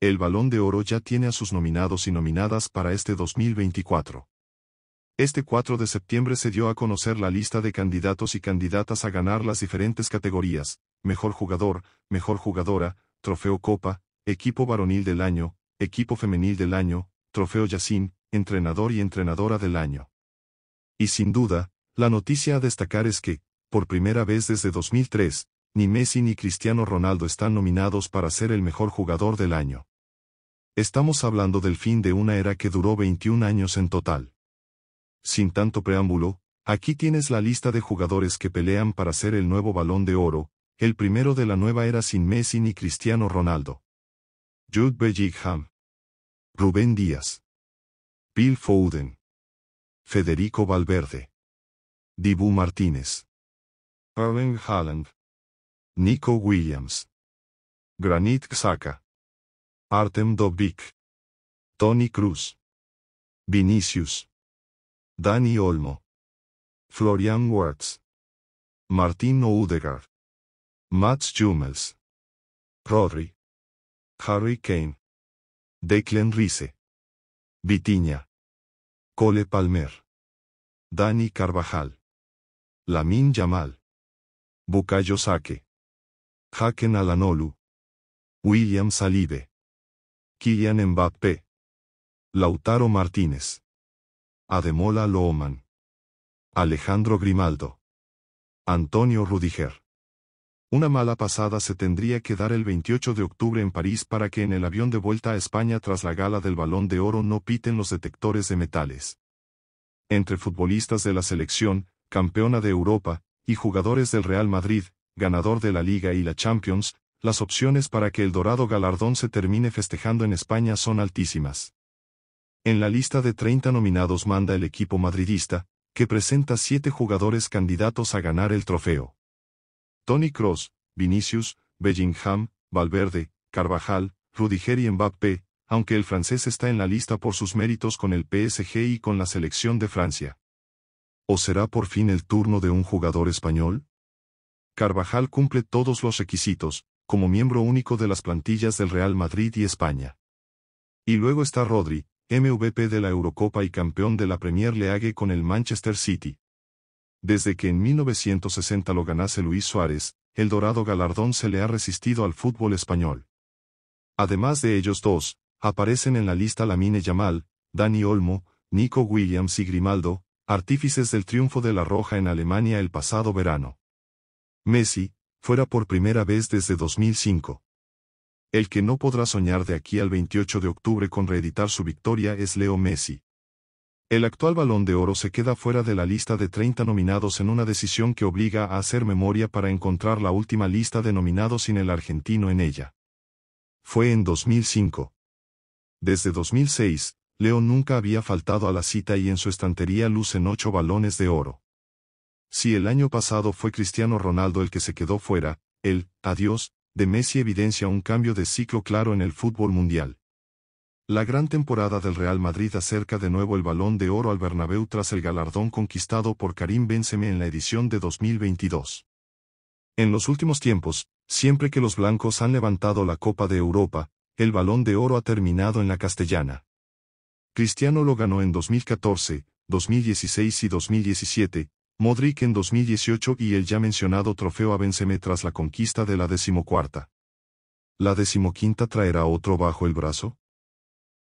el Balón de Oro ya tiene a sus nominados y nominadas para este 2024. Este 4 de septiembre se dio a conocer la lista de candidatos y candidatas a ganar las diferentes categorías, Mejor Jugador, Mejor Jugadora, Trofeo Copa, Equipo Varonil del Año, Equipo Femenil del Año, Trofeo Yacine, Entrenador y Entrenadora del Año. Y sin duda, la noticia a destacar es que, por primera vez desde 2003, ni Messi ni Cristiano Ronaldo están nominados para ser el mejor jugador del año. Estamos hablando del fin de una era que duró 21 años en total. Sin tanto preámbulo, aquí tienes la lista de jugadores que pelean para ser el nuevo balón de oro, el primero de la nueva era sin Messi ni Cristiano Ronaldo. Jude Bellingham. Rubén Díaz. Bill Foden. Federico Valverde. Dibu Martínez. Erling Haaland. Nico Williams. Granit Xhaka. Artem Dovbik. Tony Cruz. Vinicius. Dani Olmo. Florian Wirtz. Martín Odegaard. Mats Hummels. Rodri. Harry Kane. Declan Rice. Vitiña. Cole Palmer. Dani Carvajal. Lamin Yamal. Bukayo Sake. Haken Alanolu. William Salibe. Kylian Mbappé. Lautaro Martínez. Ademola Looman. Alejandro Grimaldo. Antonio Rudiger. Una mala pasada se tendría que dar el 28 de octubre en París para que en el avión de vuelta a España tras la gala del Balón de Oro no piten los detectores de metales. Entre futbolistas de la selección, campeona de Europa, y jugadores del Real Madrid, ganador de la Liga y la Champions, las opciones para que el dorado galardón se termine festejando en España son altísimas. En la lista de 30 nominados manda el equipo madridista, que presenta siete jugadores candidatos a ganar el trofeo. Tony Cross, Vinicius, Bellingham, Valverde, Carvajal, Rudiger y Mbappé, aunque el francés está en la lista por sus méritos con el PSG y con la selección de Francia. ¿O será por fin el turno de un jugador español? Carvajal cumple todos los requisitos, como miembro único de las plantillas del Real Madrid y España. Y luego está Rodri, MVP de la Eurocopa y campeón de la Premier League con el Manchester City. Desde que en 1960 lo ganase Luis Suárez, el dorado galardón se le ha resistido al fútbol español. Además de ellos dos, aparecen en la lista Lamine Yamal, Dani Olmo, Nico Williams y Grimaldo, artífices del triunfo de la Roja en Alemania el pasado verano. Messi, fuera por primera vez desde 2005. El que no podrá soñar de aquí al 28 de octubre con reeditar su victoria es Leo Messi. El actual balón de oro se queda fuera de la lista de 30 nominados en una decisión que obliga a hacer memoria para encontrar la última lista de nominados sin el argentino en ella. Fue en 2005. Desde 2006, Leo nunca había faltado a la cita y en su estantería lucen ocho balones de oro. Si el año pasado fue Cristiano Ronaldo el que se quedó fuera, el adiós de Messi evidencia un cambio de ciclo claro en el fútbol mundial. La gran temporada del Real Madrid acerca de nuevo el balón de oro al Bernabéu tras el galardón conquistado por Karim Benzema en la edición de 2022. En los últimos tiempos, siempre que los blancos han levantado la Copa de Europa, el balón de oro ha terminado en la castellana. Cristiano lo ganó en 2014, 2016 y 2017, Modric en 2018 y el ya mencionado trofeo a Benzema tras la conquista de la decimocuarta. ¿La decimoquinta traerá otro bajo el brazo?